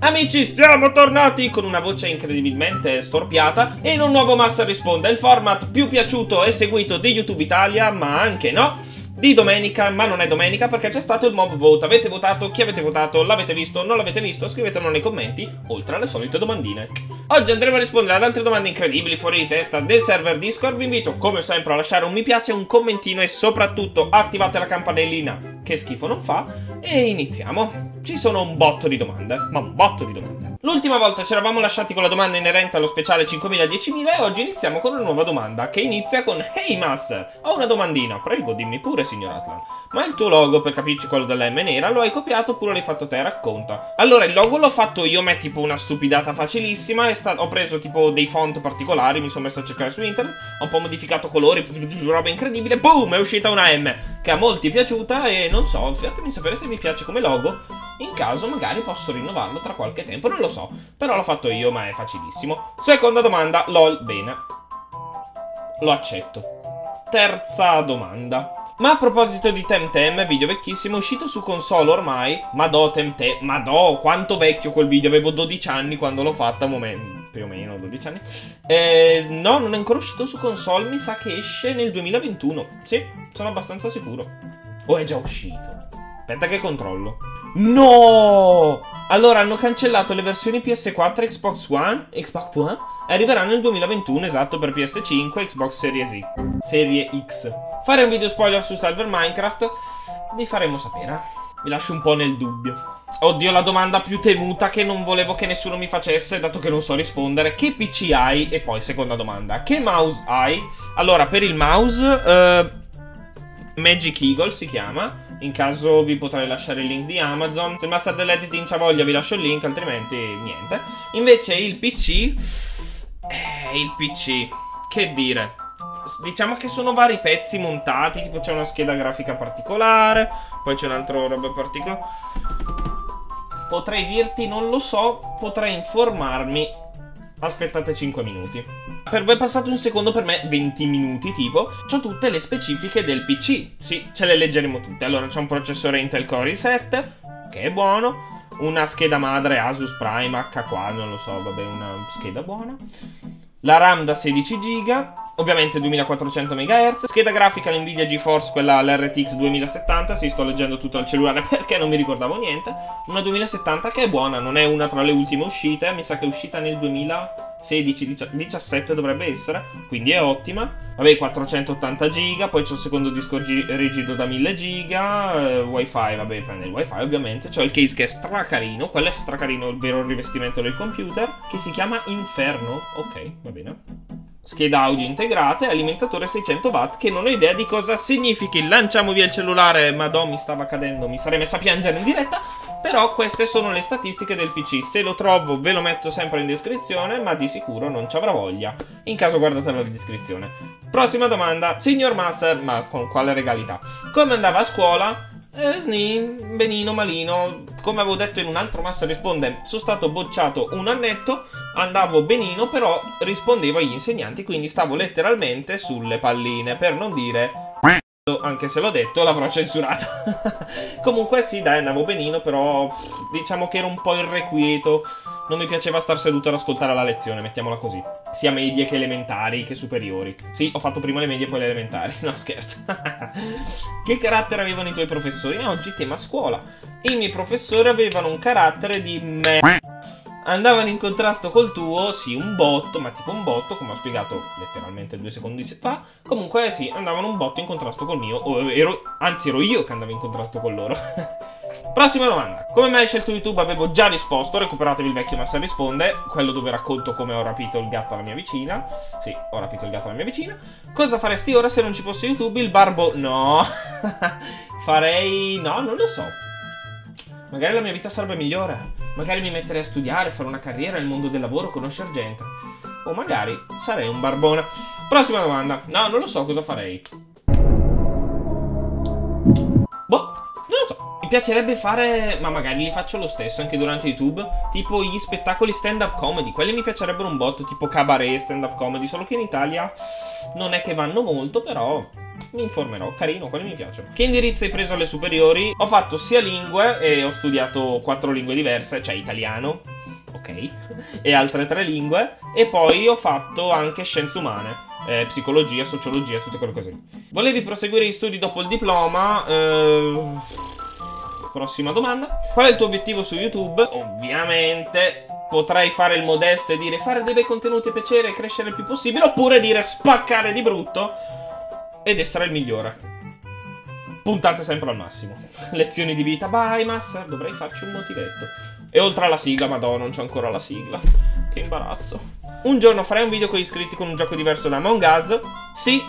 Amici, siamo tornati con una voce incredibilmente storpiata e in un nuovo Massa Risponde, il format più piaciuto e seguito di YouTube Italia, ma anche no di domenica, ma non è domenica perché c'è stato il mob vote. Avete votato? Chi avete votato? L'avete visto? Non l'avete visto? Scrivetelo nei commenti, oltre alle solite domandine. Oggi andremo a rispondere ad altre domande incredibili fuori di testa del server Discord. Vi invito, come sempre, a lasciare un mi piace, un commentino e soprattutto attivate la campanellina, che schifo non fa. E iniziamo. Ci sono un botto di domande, ma un botto di domande. L'ultima volta ci eravamo lasciati con la domanda inerente allo speciale 5000-10000 e oggi iniziamo con una nuova domanda che inizia con Hey Master, ho una domandina, prego dimmi pure signor Atlan. Ma il tuo logo, per capirci quello della M nera, lo hai copiato oppure l'hai fatto te? Racconta. Allora, il logo l'ho fatto io, ma è tipo una stupidata facilissima. ho preso tipo dei font particolari, mi sono messo a cercare su internet, ho un po' modificato colori, roba incredibile, boom, è uscita una M, che a molti è piaciuta e non so, fatemi sapere se vi piace come logo. In caso magari posso rinnovarlo tra qualche tempo, non lo so. Però l'ho fatto io, ma è facilissimo. Seconda domanda, lol, bene. Lo accetto. Terza domanda. Ma a proposito di Temtem, video vecchissimo, uscito su console ormai. Madò Temtem, madò, quanto vecchio quel video, avevo 12 anni quando l'ho fatta, momento, più o meno 12 anni. Eh, no, non è ancora uscito su console, mi sa che esce nel 2021. Sì, sono abbastanza sicuro. O è già uscito? Aspetta che controllo. No! Allora, hanno cancellato le versioni PS4 e Xbox One, Xbox One e arriveranno nel 2021, esatto, per PS5 e Xbox Series X. Serie X. Fare un video spoiler su Cyber Minecraft vi faremo sapere. Vi lascio un po' nel dubbio. Oddio, la domanda più temuta che non volevo che nessuno mi facesse, dato che non so rispondere. Che PC hai? E poi, seconda domanda, che mouse hai? Allora, per il mouse, uh, Magic Eagle si chiama in caso vi potrei lasciare il link di Amazon. Se il master dell'editing c'ha voglia vi lascio il link, altrimenti niente. Invece il PC... Eh, il PC... Che dire... Diciamo che sono vari pezzi montati, tipo c'è una scheda grafica particolare, poi c'è un altro roba particolare. Potrei dirti, non lo so, potrei informarmi Aspettate 5 minuti. Per voi è passato un secondo, per me 20 minuti tipo. C'ho tutte le specifiche del PC. Sì, ce le leggeremo tutte. Allora, c'è un processore Intel Core i7, che è buono. Una scheda madre Asus Prime H4, non lo so, vabbè, una scheda buona. La RAM da 16 GB, ovviamente 2400 MHz, scheda grafica Nvidia GeForce, quella l'RTX 2070, sì sto leggendo tutto al cellulare perché non mi ricordavo niente, una 2070 che è buona, non è una tra le ultime uscite, mi sa che è uscita nel 2000 16, 17 dovrebbe essere, quindi è ottima. Vabbè, 480 giga, poi c'è il secondo disco rigido da 1000 giga, eh, wifi, vabbè, prende il wifi ovviamente. C'ho il case che è stracarino, quello è stracarino, il vero rivestimento del computer, che si chiama Inferno. Ok, va bene. Scheda audio integrate, alimentatore 600 watt, che non ho idea di cosa significhi. Lanciamo via il cellulare, madò, mi stava cadendo, mi sarei messa a piangere in diretta. Però queste sono le statistiche del PC, se lo trovo ve lo metto sempre in descrizione, ma di sicuro non ci avrà voglia, in caso guardatelo in descrizione. Prossima domanda, signor Master, ma con quale regalità? Come andava a scuola? Eh, sni, benino, malino. Come avevo detto in un altro Master risponde, sono stato bocciato un annetto, andavo benino, però rispondevo agli insegnanti, quindi stavo letteralmente sulle palline, per non dire anche se l'ho detto, l'avrò censurata. Comunque sì, dai, andavo benino, però diciamo che era un po' irrequieto. Non mi piaceva star seduto ad ascoltare la lezione, mettiamola così. Sia medie che elementari che superiori. Sì, ho fatto prima le medie e poi le elementari. No, scherzo. che carattere avevano i tuoi professori? E oggi tema scuola. I miei professori avevano un carattere di me andavano in contrasto col tuo, sì, un botto, ma tipo un botto, come ho spiegato letteralmente due secondi fa. Comunque, sì, andavano un botto in contrasto col mio, o ero, anzi ero io che andavo in contrasto con loro. Prossima domanda. Come mai hai scelto YouTube? Avevo già risposto, recuperatevi il vecchio Massa risponde, quello dove racconto come ho rapito il gatto alla mia vicina. Sì, ho rapito il gatto alla mia vicina. Cosa faresti ora se non ci fosse YouTube? Il barbo... No. Farei... No, non lo so. Magari la mia vita sarebbe migliore. Magari mi metterei a studiare, fare una carriera nel mondo del lavoro, conoscere gente. O magari sarei un barbone. Prossima domanda. No, non lo so cosa farei. Mi piacerebbe fare, ma magari li faccio lo stesso anche durante YouTube, tipo gli spettacoli stand-up comedy. Quelli mi piacerebbero un botto, tipo cabaret stand-up comedy, solo che in Italia non è che vanno molto, però mi informerò. Carino, quelli mi piacciono. Che indirizzo hai preso alle superiori? Ho fatto sia lingue e ho studiato quattro lingue diverse, cioè italiano, ok, e altre tre lingue. E poi ho fatto anche scienze umane. Eh, psicologia, sociologia, tutte quelle cose lì. Volevi proseguire gli studi dopo il diploma? Eh... Prossima domanda. Qual è il tuo obiettivo su YouTube? Ovviamente potrei fare il modesto e dire fare dei bei contenuti a piacere e crescere il più possibile, oppure dire spaccare di brutto ed essere il migliore. Puntate sempre al massimo. Lezioni di vita. Bye, Master, dovrei farci un motivetto. E oltre alla sigla, madonna, non c'è ancora la sigla. Che imbarazzo. Un giorno farai un video con gli iscritti con un gioco diverso da Among Us? Sì,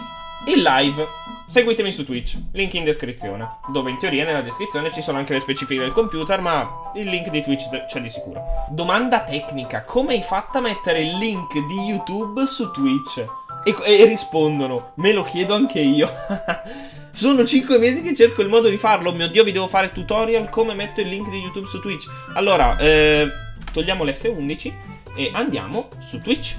in live. Seguitemi su Twitch, link in descrizione, dove in teoria nella descrizione ci sono anche le specifiche del computer, ma il link di Twitch c'è di sicuro. Domanda tecnica, come hai fatto a mettere il link di YouTube su Twitch? E, e rispondono, me lo chiedo anche io. Sono 5 mesi che cerco il modo di farlo, mio dio vi devo fare tutorial come metto il link di YouTube su Twitch. Allora, eh, togliamo l'F11 e andiamo su Twitch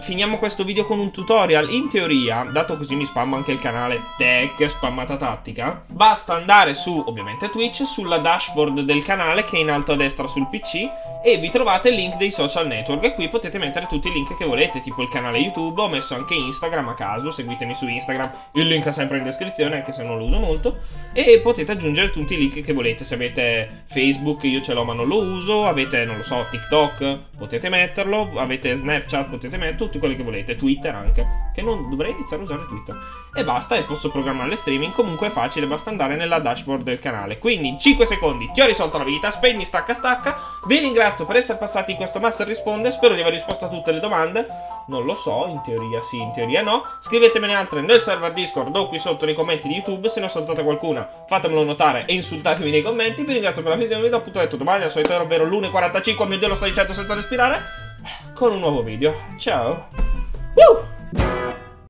finiamo questo video con un tutorial. In teoria, dato così mi spammo anche il canale Tech Spammata Tattica, basta andare su, ovviamente Twitch, sulla dashboard del canale che è in alto a destra sul PC e vi trovate il link dei social network. E qui potete mettere tutti i link che volete, tipo il canale YouTube, ho messo anche Instagram a caso, seguitemi su Instagram, il link è sempre in descrizione anche se non lo uso molto. E potete aggiungere tutti i link che volete, se avete Facebook io ce l'ho ma non lo uso, avete, non lo so, TikTok, potete metterlo, avete Snapchat, potete metterlo tutti quelli che volete, Twitter anche, che non dovrei iniziare a usare Twitter. E basta, e posso programmare le streaming, comunque è facile, basta andare nella dashboard del canale. Quindi in 5 secondi ti ho risolto la vita, spegni, stacca, stacca. Vi ringrazio per essere passati in questo Master Risponde, spero di aver risposto a tutte le domande. Non lo so, in teoria sì, in teoria no. Scrivetemene altre nel server Discord o qui sotto nei commenti di YouTube. Se ne ho saltata qualcuna, fatemelo notare e insultatemi nei commenti. Vi ringrazio per la visione del video, appunto domani al solito ora, ovvero l'1.45. Mio Dio, lo sto dicendo senza respirare con un nuovo video. Ciao! Woo!